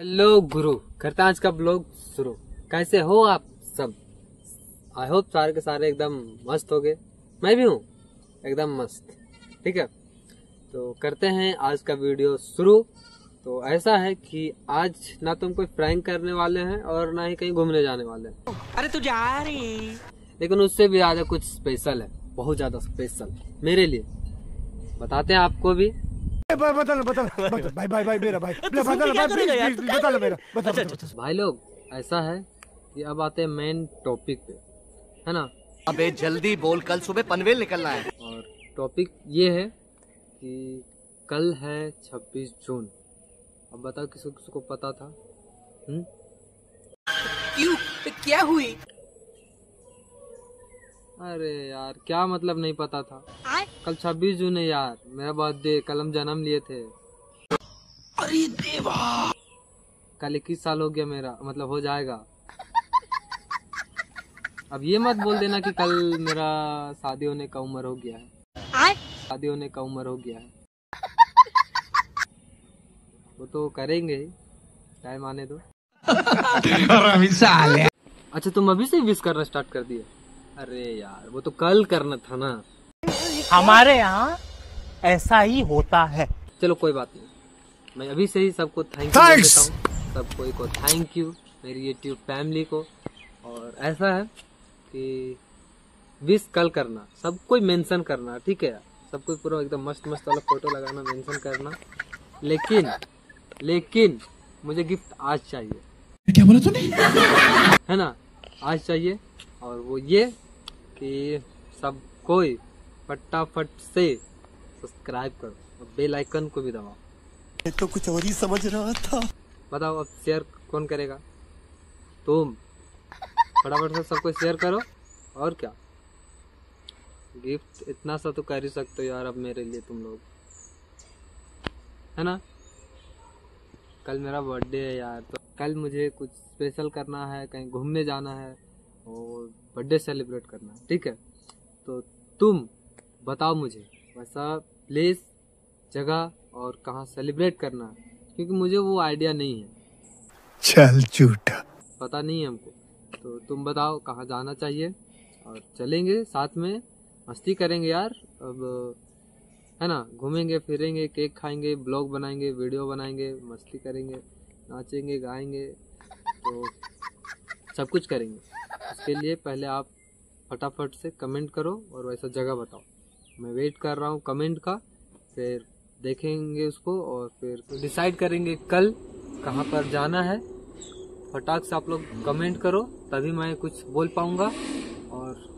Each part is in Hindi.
हेलो गुरु। करते आज का ब्लॉग शुरू। कैसे हो आप सब? आई होप सारे के सारे एकदम मस्त हो गए। मैं भी हूँ। एकदम मस्त। ठीक है? तो करते हैं आज का वीडियो शुरू। तो ऐसा है कि आज ना तुम कोई प्रैंक करने वाले हैं और ना ही कहीं घूमने जाने वाले हैं। अरे तू जा रही लेकिन उससे भी ज़्यादा कुछ स्पेशल है। बहुत ज़्यादा स्पेशल मेरे लिए। बताते हैं आपको भी। बता बता बता बता भाई भाई भाई मेरा भाई? तू क्या बता करेगा? मेरा बता अच्छा, अच्छा, बता भाई लोग ऐसा है कि अब आते हैं मेन टॉपिक पे है ना? अबे जल्दी बोल कल सुबह पनवेल निकलना है। और टॉपिक ये है कि कल है 26 जून। अब बताओ किसी किसी को पता था? हम्म? क्यों? क्या हुई? अरे यार क्या मतलब नहीं पता था। कल 26 जून है यार मेरा बर्थडे कल हम जन्म लिए थे। अरे देवा। कल इक्कीस साल हो गया मेरा मतलब हो जाएगा। अब ये मत बोल देना कि कल मेरा शादी होने का उम्र हो गया है। शादी होने का उम्र हो गया है। वो तो करेंगे ही टाइम आने दो। अच्छा तुम अभी से विश करना स्टार्ट कर दिए। अरे यार वो तो कल करना था ना। हमारे यहाँ ऐसा ही होता है। चलो कोई बात नहीं। मैं अभी से ही सबको थैंक यू देता हूँ। सब कोई को थैंक यू मेरी यूट्यूब फैमिली को। और ऐसा है कि विश कल करना सब कोई मेंशन करना ठीक है? सब कोई पूरा एकदम मस्त मस्त वाला फ़ोटो लगाना मेंशन करना। लेकिन लेकिन मुझे गिफ्ट आज चाहिए। क्या बोला तूने? है ना? आज चाहिए। और वो ये कि सब कोई फटाफट से सब्सक्राइब करो और बेल आइकन को भी दबाओ। मैं तो कुछ और ही समझ रहा था। बताओ अब शेयर कौन करेगा? तुम। फटाफट से सबको शेयर करो। और क्या? गिफ्ट इतना सा तो कर ही सकते हो यार अब मेरे लिए तुम लोग। है ना? कल मेरा बर्थडे है यार तो कल मुझे कुछ स्पेशल करना है कहीं घूमने जाना है। और बर्थडे सेलिब्रेट करना है ठीक है? तो तुम बताओ मुझे वैसा प्लेस जगह और कहाँ सेलिब्रेट करना है क्योंकि मुझे वो आइडिया नहीं है। चल झूठा। पता नहीं है हमको। तो तुम बताओ कहाँ जाना चाहिए और चलेंगे साथ में मस्ती करेंगे यार। अब है ना घूमेंगे फिरेंगे केक खाएँगे ब्लॉग बनाएँगे वीडियो बनाएँगे मस्ती करेंगे नाचेंगे गाएँगे तो सब कुछ करेंगे। उसके लिए पहले आप फटाफट से कमेंट करो और वैसा जगह बताओ। मैं वेट कर रहा हूँ कमेंट का, फिर देखेंगे उसको और फिर डिसाइड करेंगे कल कहाँ पर जाना है। फटाक से आप लोग कमेंट करो, तभी मैं कुछ बोल पाऊँगा और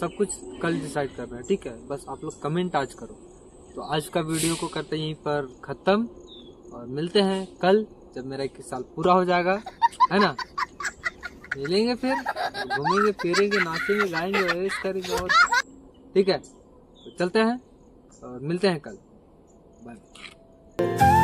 सब कुछ कल डिसाइड करना है, ठीक है? बस आप लोग कमेंट आज करो। तो आज का वीडियो को करते यहीं पर ख़त्म और मिलते हैं कल जब मेरा इक्कीस साल पूरा हो जाएगा, है ना? मिलेंगे फिर, घूमेंगे, फिरेंगे, नाचेंगे, गाएँगे ऐश करेंगे और ठीक है तो चलते हैं और मिलते हैं कल। बाय